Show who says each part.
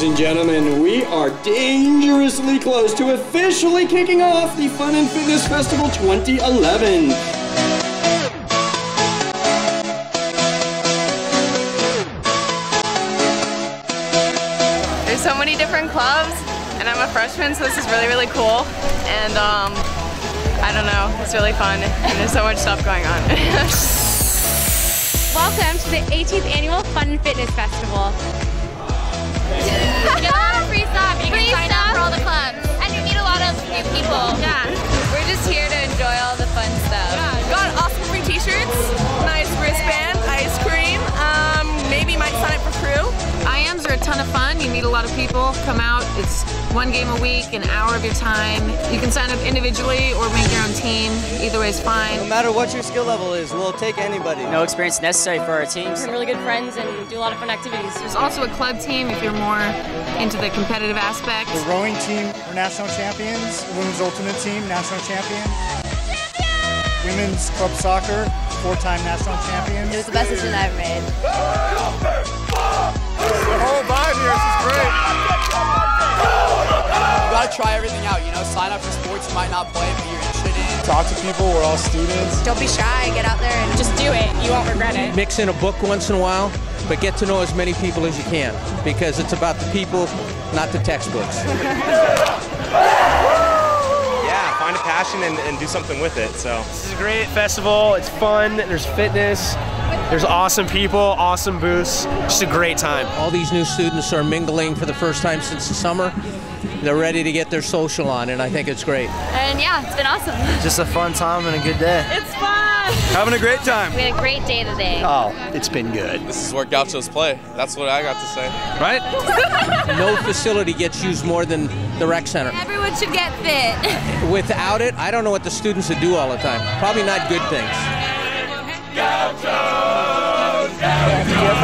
Speaker 1: Ladies and gentlemen, we are dangerously close to officially kicking off the Fun and Fitness Festival 2011.
Speaker 2: There's so many different clubs, and I'm a freshman, so this is really, really cool. And um, I don't know, it's really fun, and there's so much stuff going on.
Speaker 3: Welcome to the 18th Annual Fun and Fitness Festival.
Speaker 2: Yeah.
Speaker 4: ton of fun. You meet a lot of people. Come out. It's one game a week, an hour of your time. You can sign up individually or make your own team. Either way is fine.
Speaker 5: No matter what your skill level is, we'll take anybody.
Speaker 6: no experience necessary for our teams.
Speaker 3: Some really good friends and do a lot of fun activities.
Speaker 4: There's also a club team if you're more into the competitive aspect.
Speaker 7: The rowing team are national champions. Women's ultimate team, national champions. Women's club soccer, four-time national champion.
Speaker 2: It was the best decision I've made.
Speaker 5: Know, sign up for sports you might not play, but you're interested in.
Speaker 7: Talk to people, we're all students.
Speaker 2: Don't be shy, get out there and just do it. You won't regret it.
Speaker 8: mix in a book once in a while, but get to know as many people as you can because it's about the people, not the textbooks.
Speaker 9: yeah, find a passion and, and do something with it. So
Speaker 10: This is a great festival. It's fun. There's fitness. There's awesome people, awesome booths. Just a great time.
Speaker 8: All these new students are mingling for the first time since the summer. They're ready to get their social on, and I think it's great.
Speaker 3: And yeah, it's been awesome.
Speaker 10: Just a fun time and a good day.
Speaker 2: It's fun.
Speaker 7: Having a great time.
Speaker 3: We had a great day today.
Speaker 10: Oh, it's been good.
Speaker 9: this is where gauchos play. That's what I got to say.
Speaker 10: Right?
Speaker 8: No facility gets used more than the rec center.
Speaker 11: Everyone should get fit.
Speaker 8: Without it, I don't know what the students would do all the time. Probably not good things.
Speaker 2: You have fun?